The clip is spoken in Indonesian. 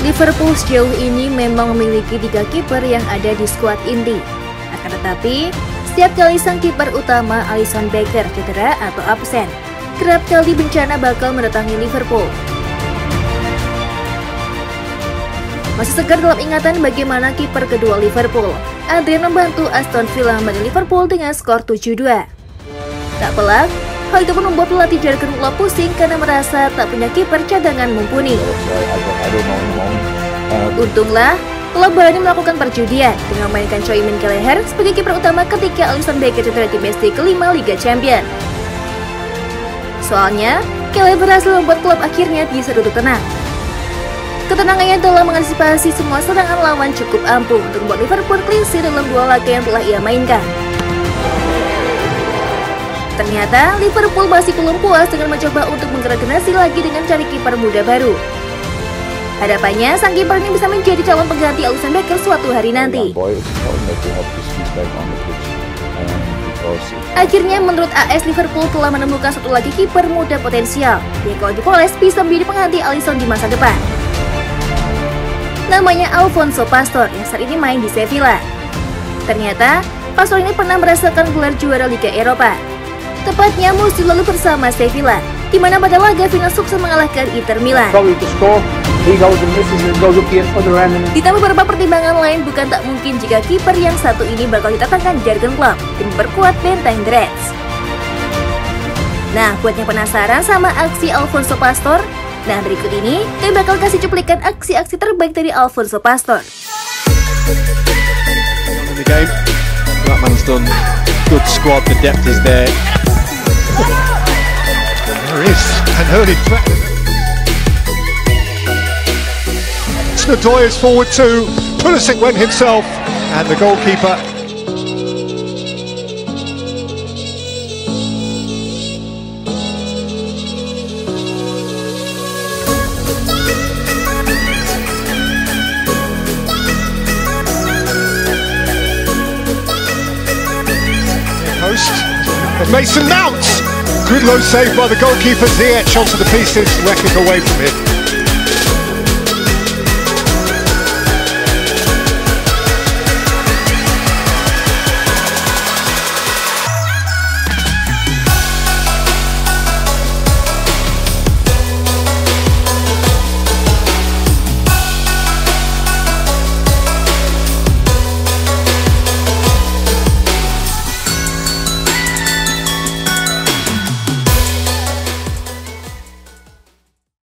Liverpool sejauh ini memang memiliki tiga kiper yang ada di skuad inti. Akan tetapi, setiap kali sang kiper utama Alisson Becker cedera atau absen, kerap kali bencana bakal mendatangi Liverpool. Masih segar dalam ingatan bagaimana kiper kedua Liverpool, Adrian membantu Aston Villa menang Liverpool dengan skor 7-2. Tak pelak, hal itu pun membuat pelatih Jurgen Klopp pusing karena merasa tak punya kiper cadangan mumpuni. Untunglah, Klopp berani melakukan perjudian dengan memainkan Choi Min Kelleher sebagai kiper utama ketika Alisson Becker cedera di match kelima Liga Champions. Soalnya, Kelleher berhasil membuat klub akhirnya bisa duduk tenang. Ketenangannya dalam mengantisipasi semua serangan lawan cukup ampuh untuk membuat Liverpool clean dalam dua laga yang telah ia mainkan. Ternyata Liverpool masih belum puas dengan mencoba untuk menggerakkan lagi dengan cari kiper muda baru. Hadapannya, sang kiper ini bisa menjadi calon pengganti Alisson Becker suatu hari nanti. Akhirnya menurut AS Liverpool telah menemukan satu lagi kiper muda potensial. Diego Dipoles bisa menjadi pengganti Alisson di masa depan namanya Alfonso Pastor yang saat ini main di Sevilla. Ternyata, Pastor ini pernah merasakan gelar juara Liga Eropa. Tepatnya musim lalu bersama Sevilla, di mana pada laga final sukses mengalahkan Inter Milan. Ditambah beberapa pertimbangan lain bukan tak mungkin jika kiper yang satu ini bakal ditatangkan Jurgen Klopp dan memperkuat benteng Reds. Nah, buat yang penasaran sama aksi Alfonso Pastor, Nah berikut ini, kami bakal kasih cuplikan aksi-aksi terbaik dari Alfonso Pastor. the game. Blackman's done good squad, the depth is there. There is an early threat. Snadoy is forward too. Pulisic went himself, and the goalkeeper. Mason Mount! Good low save by the goalkeeper Ziyech onto the pieces, wrecking away from him.